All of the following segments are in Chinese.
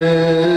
Música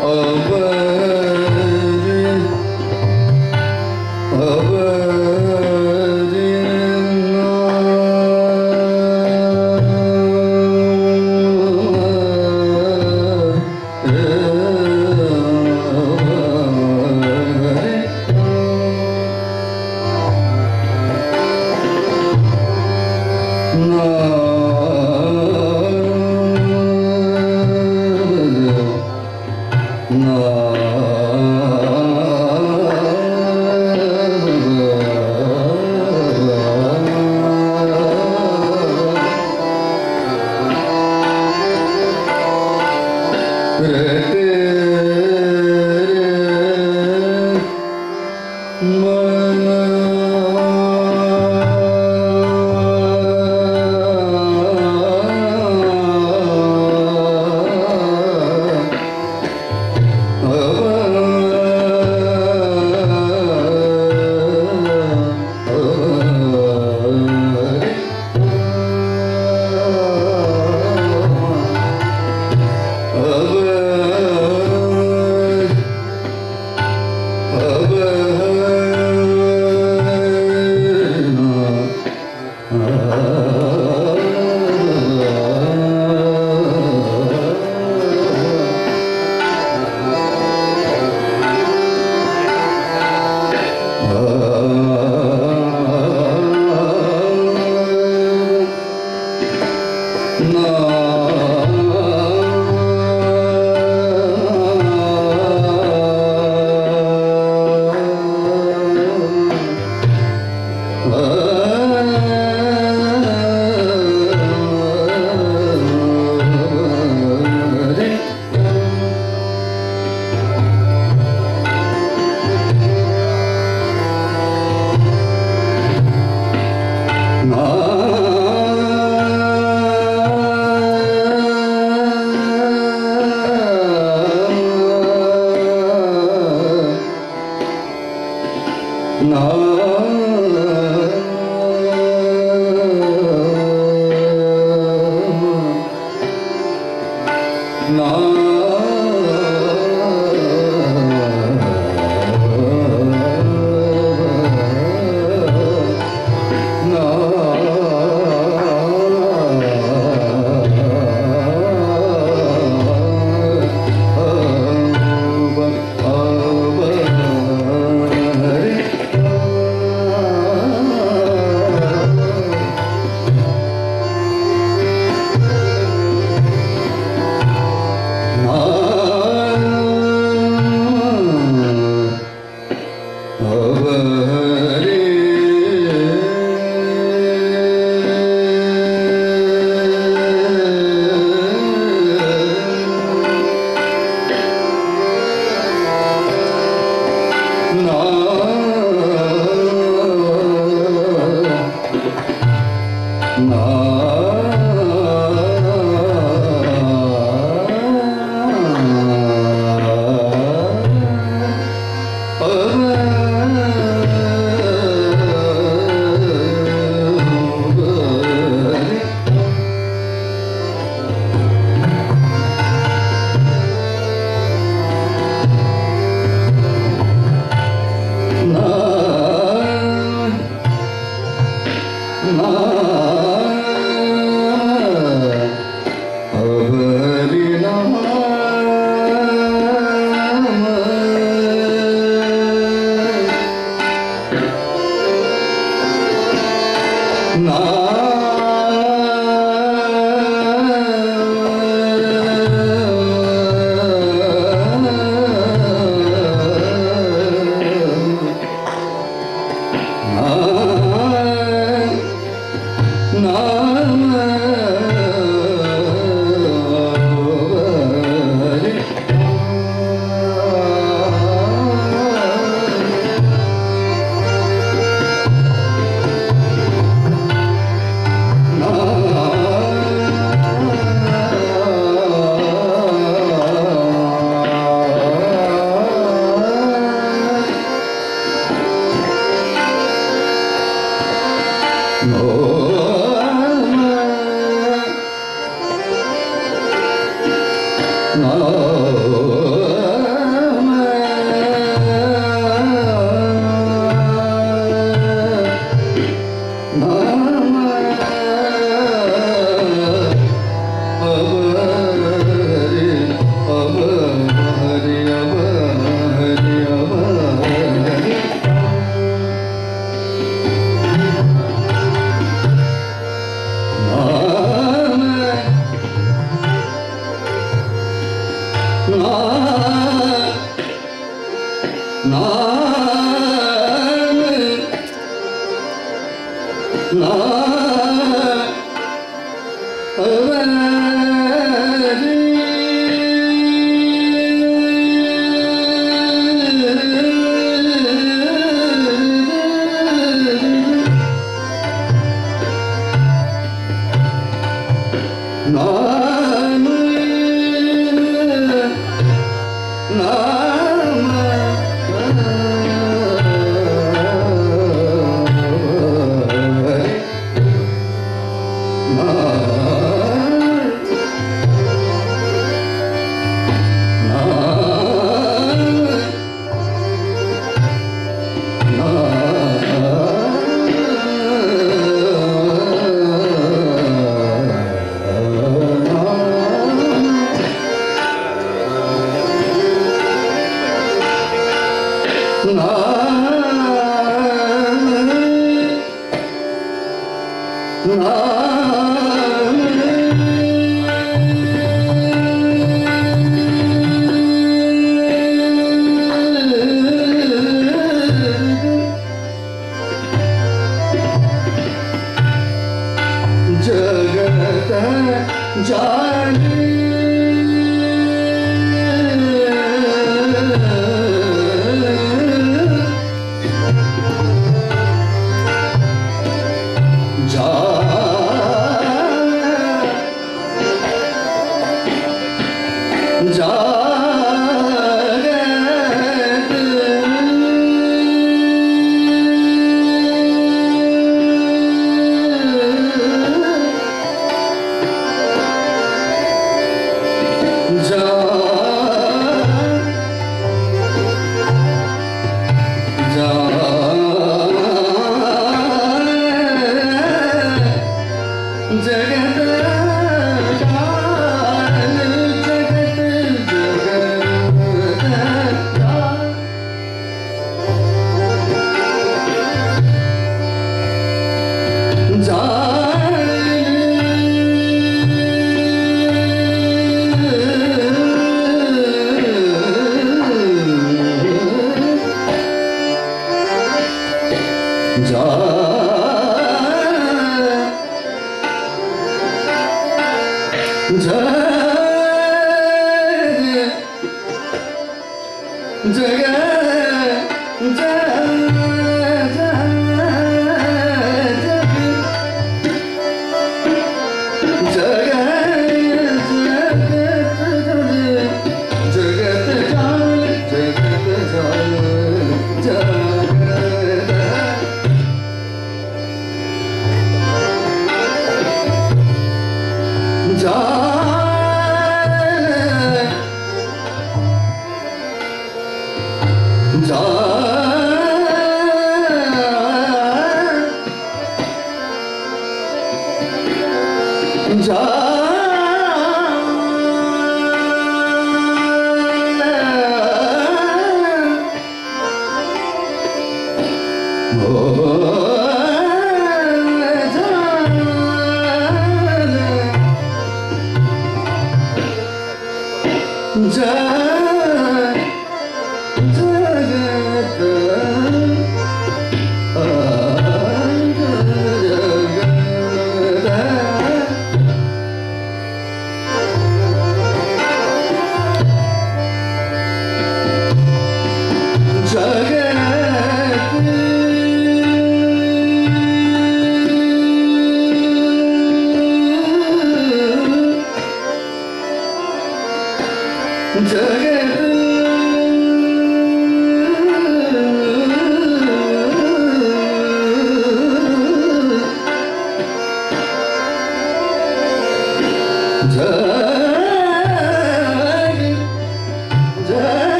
呃不